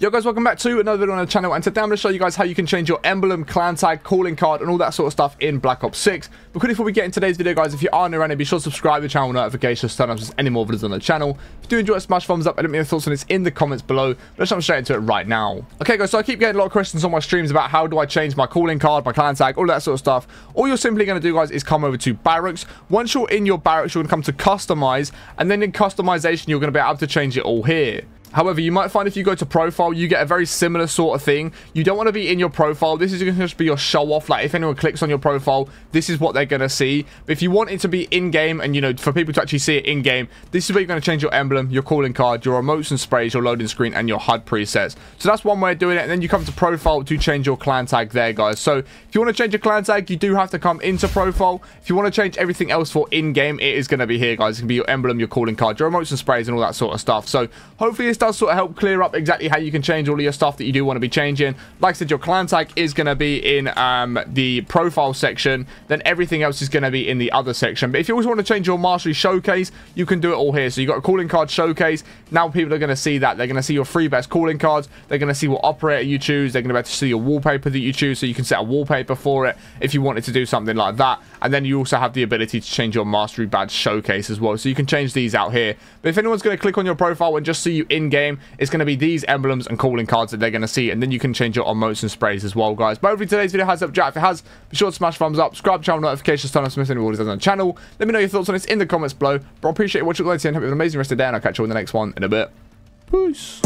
Yo guys, welcome back to another video on the channel and today I'm going to show you guys how you can change your emblem, clan tag, calling card and all that sort of stuff in Black Ops 6. But quickly before we get into today's video guys, if you are new around here, be sure to subscribe to the channel notifications, turn on any more videos on the channel. If you do enjoy it, smash thumbs up and let me know your thoughts on this in the comments below. Let's jump straight into it right now. Okay guys, so I keep getting a lot of questions on my streams about how do I change my calling card, my clan tag, all that sort of stuff. All you're simply going to do guys is come over to barracks. Once you're in your barracks, you're going to come to customize and then in customization, you're going to be able to change it all here. However, you might find if you go to profile, you get a very similar sort of thing. You don't want to be in your profile. This is going to just be your show off. Like if anyone clicks on your profile, this is what they're going to see. But if you want it to be in game and, you know, for people to actually see it in game, this is where you're going to change your emblem, your calling card, your emotes and sprays, your loading screen, and your HUD presets. So that's one way of doing it. And then you come to profile to change your clan tag there, guys. So if you want to change your clan tag, you do have to come into profile. If you want to change everything else for in game, it is going to be here, guys. It can be your emblem, your calling card, your emotes and sprays, and all that sort of stuff. So hopefully this does sort of help clear up exactly how you can change all of your stuff that you do want to be changing. Like I said, your clan tag is going to be in um, the profile section. Then everything else is going to be in the other section. But if you also want to change your mastery showcase, you can do it all here. So you've got a calling card showcase. Now people are going to see that. They're going to see your free best calling cards. They're going to see what operator you choose. They're going to be able to see your wallpaper that you choose. So you can set a wallpaper for it if you wanted to do something like that. And then you also have the ability to change your mastery badge showcase as well. So you can change these out here. But if anyone's going to click on your profile and just see you in-game, it's going to be these emblems and calling cards that they're going to see. And then you can change your emotes and sprays as well, guys. But hopefully today's video has up Jack. If it has, be sure to smash thumbs up, subscribe channel notifications, turn on Smith and all on the channel. Let me know your thoughts on this in the comments below. But I appreciate you watching. Guys, and have an amazing rest of the day. And I'll catch you in the next one in a bit. Peace.